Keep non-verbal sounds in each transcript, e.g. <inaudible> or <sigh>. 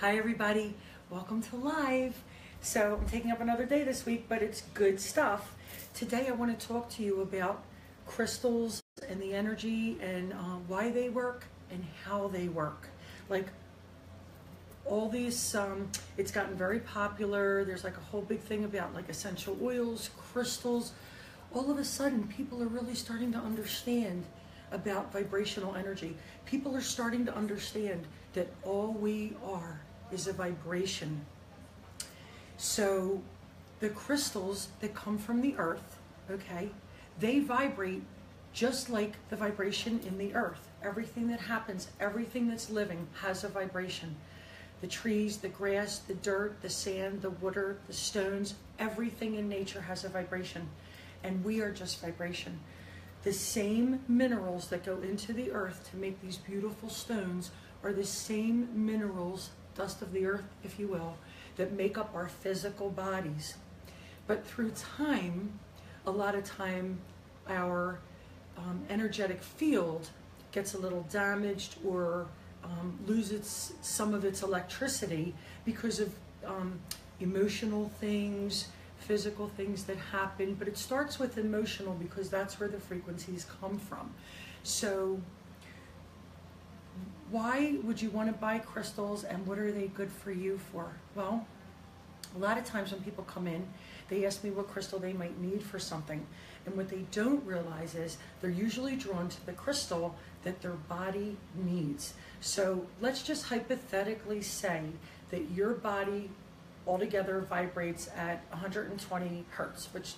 Hi, everybody. Welcome to live. So, I'm taking up another day this week, but it's good stuff. Today, I want to talk to you about crystals and the energy and uh, why they work and how they work. Like, all these, um, it's gotten very popular. There's like a whole big thing about like essential oils, crystals. All of a sudden, people are really starting to understand about vibrational energy. People are starting to understand that all we are is a vibration. So the crystals that come from the earth, okay, they vibrate just like the vibration in the earth. Everything that happens, everything that's living has a vibration. The trees, the grass, the dirt, the sand, the water, the stones, everything in nature has a vibration. And we are just vibration. The same minerals that go into the earth to make these beautiful stones are the same minerals dust of the earth, if you will, that make up our physical bodies. But through time, a lot of time, our um, energetic field gets a little damaged or um, loses some of its electricity because of um, emotional things, physical things that happen. But it starts with emotional because that's where the frequencies come from. So why would you want to buy crystals and what are they good for you for? Well, a lot of times when people come in, they ask me what crystal they might need for something. And what they don't realize is they're usually drawn to the crystal that their body needs. So let's just hypothetically say that your body altogether vibrates at 120 hertz, which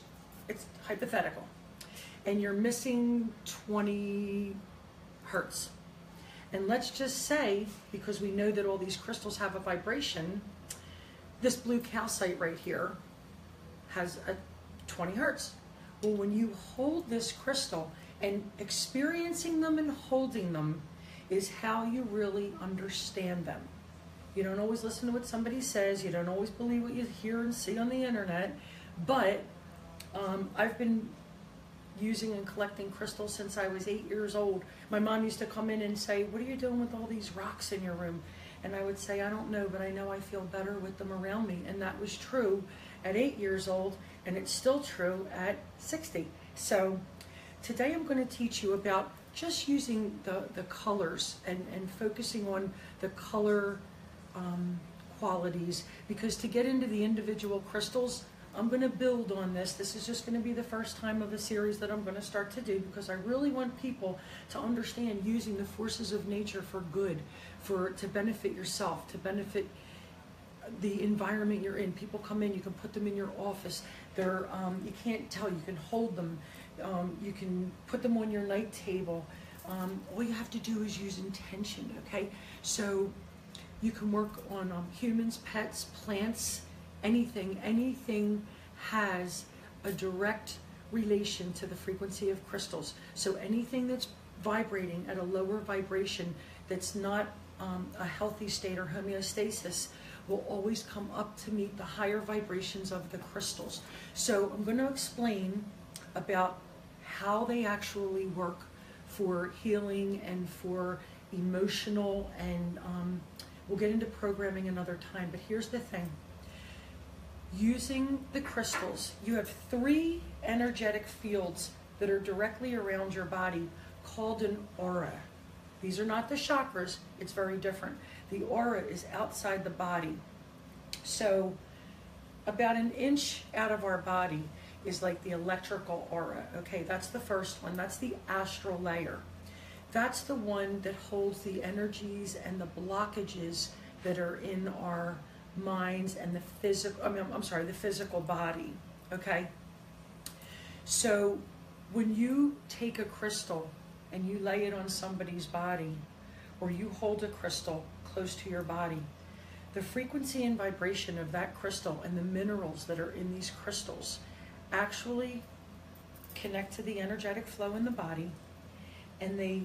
it's hypothetical, and you're missing 20 hertz. And let's just say, because we know that all these crystals have a vibration, this blue calcite right here has a 20 hertz. Well, when you hold this crystal and experiencing them and holding them is how you really understand them. You don't always listen to what somebody says. You don't always believe what you hear and see on the internet. But um, I've been using and collecting crystals since I was eight years old. My mom used to come in and say, What are you doing with all these rocks in your room? And I would say, I don't know, but I know I feel better with them around me. And that was true at eight years old, and it's still true at 60. So today I'm going to teach you about just using the, the colors and, and focusing on the color um, qualities because to get into the individual crystals, I'm going to build on this. This is just going to be the first time of a series that I'm going to start to do because I really want people to understand using the forces of nature for good, for to benefit yourself, to benefit the environment you're in. People come in, you can put them in your office. They're um, you can't tell. You can hold them. Um, you can put them on your night table. Um, all you have to do is use intention. Okay, so you can work on um, humans, pets, plants anything, anything has a direct relation to the frequency of crystals. So anything that's vibrating at a lower vibration that's not um, a healthy state or homeostasis will always come up to meet the higher vibrations of the crystals. So I'm going to explain about how they actually work for healing and for emotional and um, we'll get into programming another time. But here's the thing using the crystals, you have three energetic fields that are directly around your body called an aura. These are not the chakras, it's very different. The aura is outside the body. So, about an inch out of our body is like the electrical aura. Okay, that's the first one. That's the astral layer. That's the one that holds the energies and the blockages that are in our minds and the physical, I mean, I'm sorry, the physical body, okay? So when you take a crystal and you lay it on somebody's body, or you hold a crystal close to your body, the frequency and vibration of that crystal and the minerals that are in these crystals actually connect to the energetic flow in the body and they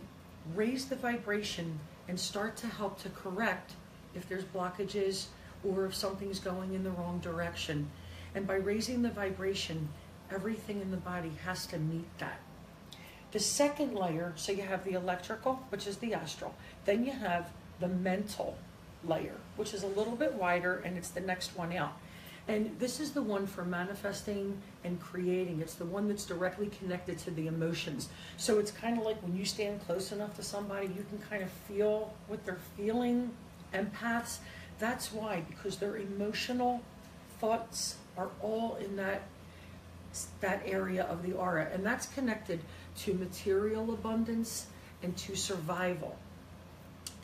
raise the vibration and start to help to correct if there's blockages or if something's going in the wrong direction. And by raising the vibration, everything in the body has to meet that. The second layer, so you have the electrical, which is the astral, then you have the mental. layer, which is a little bit wider and it's the next one out. And this is the one for manifesting and creating. It's the one that's directly connected to the emotions. So it's kind of like when you stand close enough to somebody, you can kind of feel what they're feeling. Empaths, that's why, because their emotional thoughts are all in that that area of the aura, and that's connected to material abundance and to survival.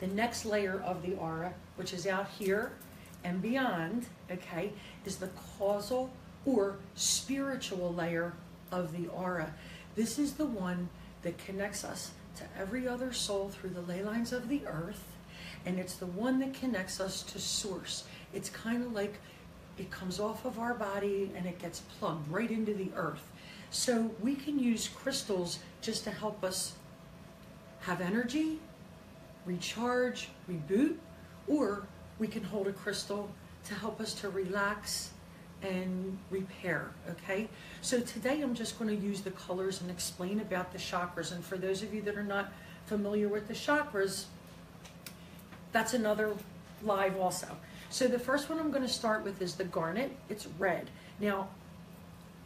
The next layer of the aura, which is out here and beyond, okay, is the causal or spiritual layer of the aura. This is the one that connects us to every other soul through the ley lines of the earth, and it's the one that connects us to source. It's kind of like it comes off of our body and it gets plugged right into the earth. So we can use crystals just to help us have energy, recharge, reboot, or we can hold a crystal to help us to relax and repair, okay? So today I'm just going to use the colors and explain about the chakras. And for those of you that are not familiar with the chakras, that's another live also. So the first one I'm going to start with is the garnet. It's red. Now,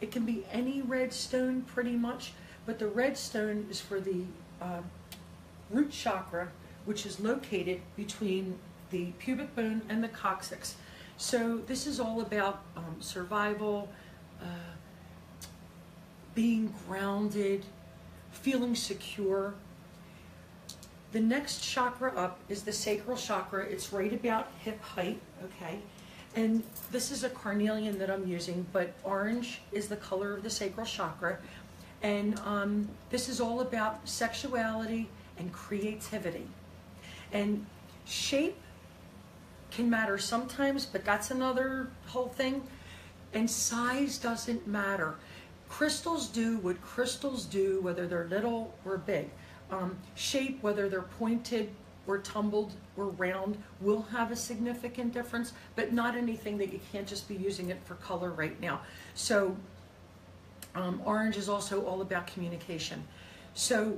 it can be any red stone pretty much, but the red stone is for the uh, root chakra, which is located between the pubic bone and the coccyx. So this is all about um, survival, uh, being grounded, feeling secure. The next chakra up is the sacral chakra. It's right about hip height, okay? And this is a carnelian that I'm using, but orange is the color of the sacral chakra. And um, this is all about sexuality and creativity. And shape can matter sometimes, but that's another whole thing. And size doesn't matter. Crystals do what crystals do, whether they're little or big. Um, shape, whether they're pointed or tumbled or round, will have a significant difference, but not anything that you can't just be using it for color right now. So, um, orange is also all about communication. So,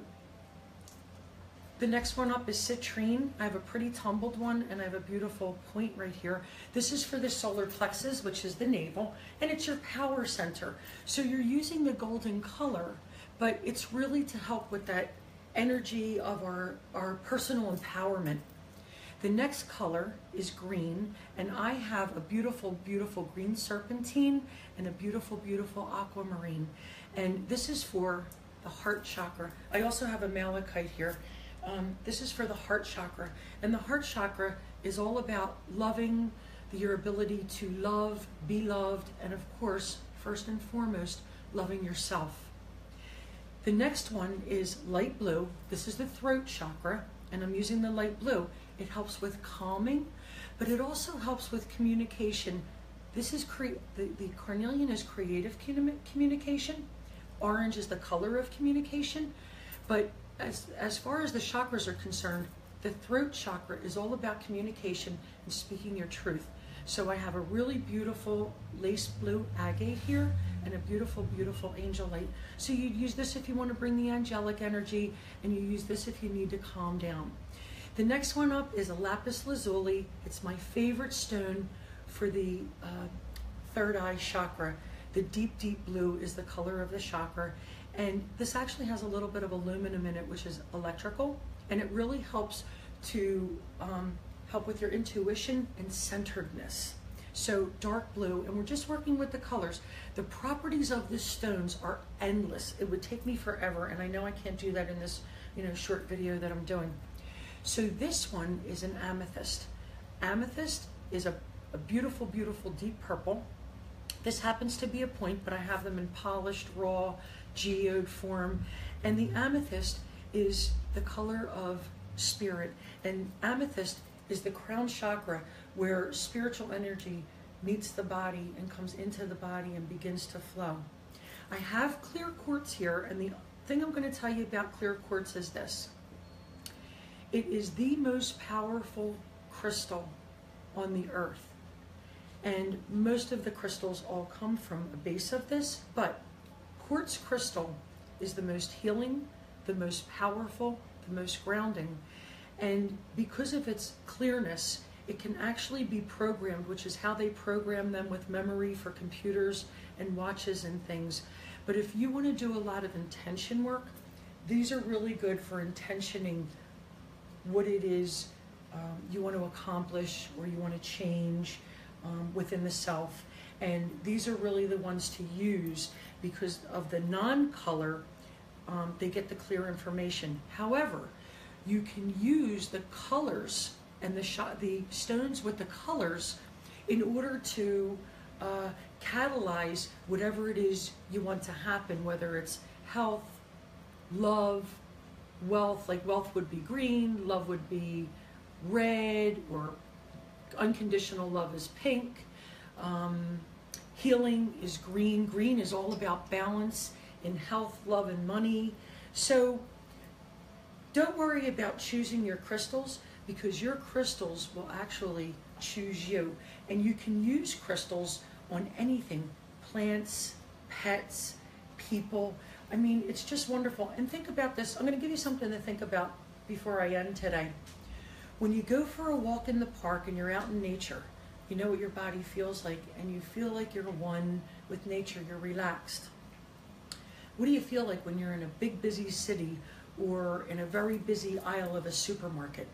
the next one up is citrine. I have a pretty tumbled one and I have a beautiful point right here. This is for the solar plexus, which is the navel, and it's your power center. So you're using the golden color, but it's really to help with that energy of our, our personal empowerment. The next color is green, and I have a beautiful, beautiful green serpentine and a beautiful, beautiful aquamarine. And this is for the heart chakra. I also have a malachite here um, this is for the heart chakra. And the heart chakra is all about loving, your ability to love, be loved, and of course, first and foremost, loving yourself. The next one is light blue. This is the throat chakra, and I'm using the light blue. It helps with calming, but it also helps with communication. This is cre- the, the carnelian is creative communication. Orange is the color of communication, but as, as far as the chakras are concerned, the throat chakra is all about communication and speaking your truth. So I have a really beautiful lace blue agate here and a beautiful, beautiful angelite. So you use this if you want to bring the angelic energy and you use this if you need to calm down. The next one up is a lapis lazuli. It's my favorite stone for the uh, third eye chakra. The deep, deep blue is the color of the chakra. And this actually has a little bit of aluminum in it, which is electrical, and it really helps to um, help with your intuition and centeredness. So dark blue, and we're just working with the colors. The properties of the stones are endless. It would take me forever, and I know I can't do that in this you know short video that I'm doing. So this one is an amethyst. Amethyst is a, a beautiful, beautiful deep purple. This happens to be a point, but I have them in polished, raw, geode form. And the amethyst is the color of spirit. And amethyst is the crown chakra where spiritual energy meets the body and comes into the body and begins to flow. I have clear quartz here, and the thing I'm going to tell you about clear quartz is this it is the most powerful crystal on the earth. And most of the crystals all come from a base of this, but quartz crystal is the most healing, the most powerful, the most grounding. And because of its clearness, it can actually be programmed, which is how they program them with memory for computers and watches and things. But if you want to do a lot of intention work, these are really good for intentioning what it is um, you want to accomplish or you want to change um, within the self. And these are really the ones to use because of the non color, um, they get the clear information. However, you can use the colors and the shot, the stones with the colors in order to uh, catalyze whatever it is you want to happen, whether it's health, love, wealth. Like wealth would be green, love would be red, or unconditional love is pink. Um, healing is green. Green is all about balance in health, love, and money. So don't worry about choosing your crystals because your crystals will actually choose you. And you can use crystals on anything plants, pets, people. I mean, it's just wonderful. And think about this. I'm going to give you something to think about before I end today. When you go for a walk in the park and you're out in nature, you know what your body feels like, and you feel like you're one with nature, you're relaxed. What do you feel like when you're in a big, busy city or in a very busy aisle of a supermarket?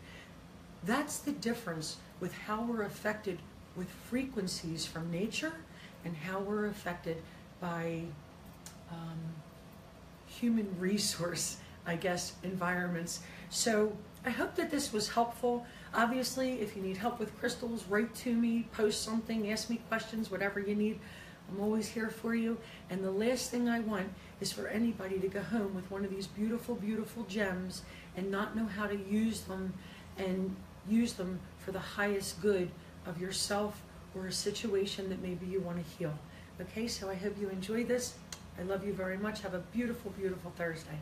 That's the difference with how we're affected with frequencies from nature and how we're affected by um, human <laughs> resource, I guess, environments. So I hope that this was helpful. Obviously, if you need help with crystals, write to me, post something, ask me questions, whatever you need. I'm always here for you. And the last thing I want is for anybody to go home with one of these beautiful, beautiful gems and not know how to use them and use them for the highest good of yourself or a situation that maybe you want to heal. Okay, so I hope you enjoy this. I love you very much. Have a beautiful, beautiful Thursday.